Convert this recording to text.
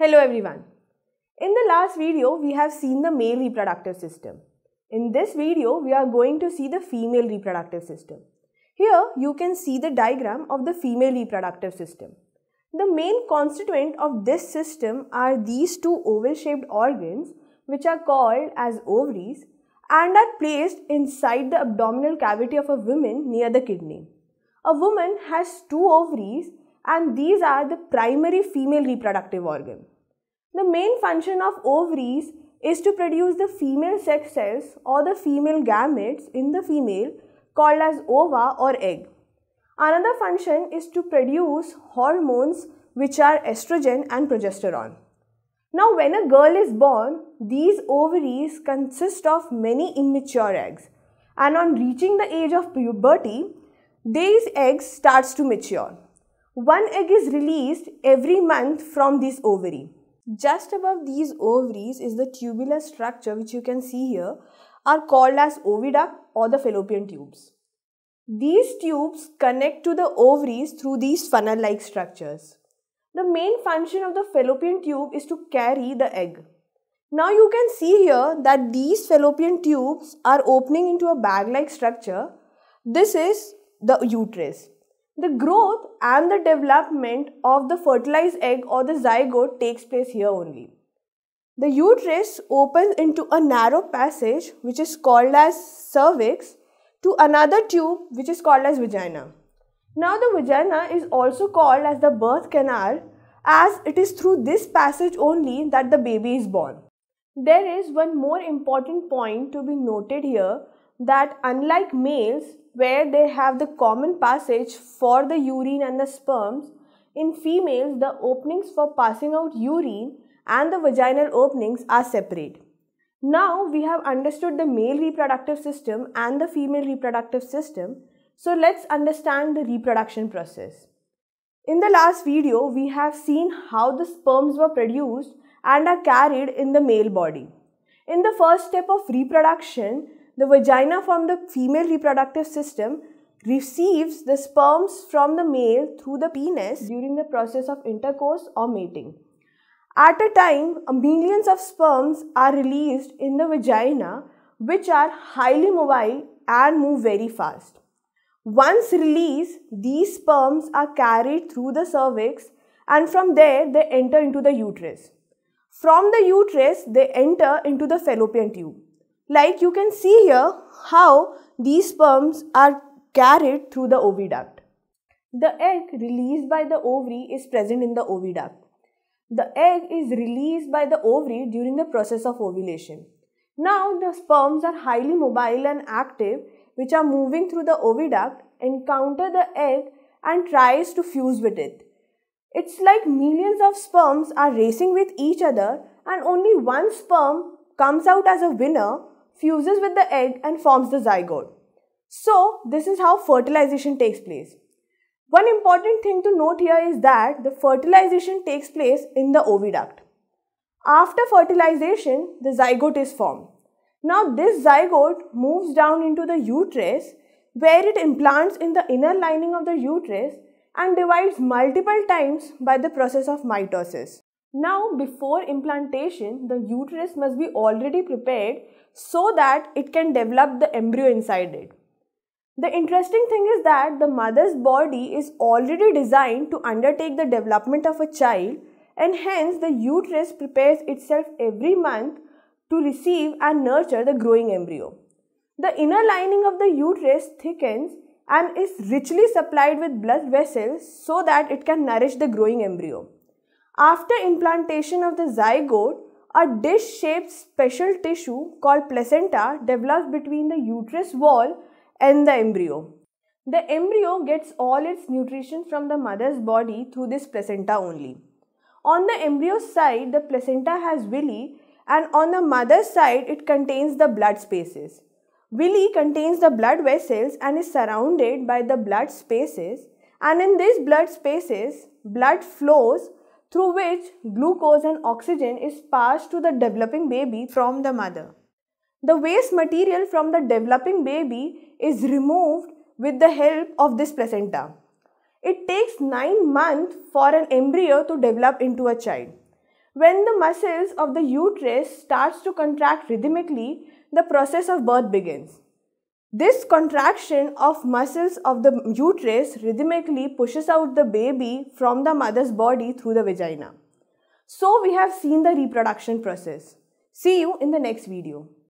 Hello everyone. In the last video, we have seen the male reproductive system. In this video, we are going to see the female reproductive system. Here, you can see the diagram of the female reproductive system. The main constituent of this system are these two oval-shaped organs which are called as ovaries and are placed inside the abdominal cavity of a woman near the kidney. A woman has two ovaries and these are the primary female reproductive organ. The main function of ovaries is to produce the female sex cells or the female gametes in the female called as ova or egg. Another function is to produce hormones which are estrogen and progesterone. Now when a girl is born, these ovaries consist of many immature eggs and on reaching the age of puberty, these eggs starts to mature. One egg is released every month from this ovary. Just above these ovaries is the tubular structure which you can see here are called as oviduct or the fallopian tubes. These tubes connect to the ovaries through these funnel-like structures. The main function of the fallopian tube is to carry the egg. Now you can see here that these fallopian tubes are opening into a bag-like structure. This is the uterus. The growth and the development of the fertilized egg or the zygote takes place here only. The uterus opens into a narrow passage which is called as cervix to another tube which is called as vagina. Now the vagina is also called as the birth canal as it is through this passage only that the baby is born. There is one more important point to be noted here that unlike males where they have the common passage for the urine and the sperms, in females the openings for passing out urine and the vaginal openings are separate. Now we have understood the male reproductive system and the female reproductive system. So let's understand the reproduction process. In the last video, we have seen how the sperms were produced and are carried in the male body. In the first step of reproduction, the vagina from the female reproductive system receives the sperms from the male through the penis during the process of intercourse or mating. At a time, millions of sperms are released in the vagina which are highly mobile and move very fast. Once released, these sperms are carried through the cervix and from there they enter into the uterus. From the uterus, they enter into the fallopian tube. Like you can see here how these sperms are carried through the oviduct. The egg released by the ovary is present in the oviduct. The egg is released by the ovary during the process of ovulation. Now the sperms are highly mobile and active which are moving through the oviduct encounter the egg and tries to fuse with it. It's like millions of sperms are racing with each other and only one sperm comes out as a winner, fuses with the egg and forms the zygote. So this is how fertilization takes place. One important thing to note here is that the fertilization takes place in the oviduct. After fertilization, the zygote is formed. Now this zygote moves down into the uterus where it implants in the inner lining of the uterus and divides multiple times by the process of mitosis. Now before implantation, the uterus must be already prepared so that it can develop the embryo inside it. The interesting thing is that the mother's body is already designed to undertake the development of a child and hence the uterus prepares itself every month to receive and nurture the growing embryo. The inner lining of the uterus thickens and is richly supplied with blood vessels so that it can nourish the growing embryo. After implantation of the zygote, a dish-shaped special tissue called placenta develops between the uterus wall and the embryo. The embryo gets all its nutrition from the mother's body through this placenta only. On the embryo side, the placenta has villi and on the mother's side, it contains the blood spaces. Villi contains the blood vessels and is surrounded by the blood spaces and in these blood spaces, blood flows through which glucose and oxygen is passed to the developing baby from the mother. The waste material from the developing baby is removed with the help of this placenta. It takes 9 months for an embryo to develop into a child. When the muscles of the uterus starts to contract rhythmically, the process of birth begins. This contraction of muscles of the uterus rhythmically pushes out the baby from the mother's body through the vagina. So we have seen the reproduction process. See you in the next video.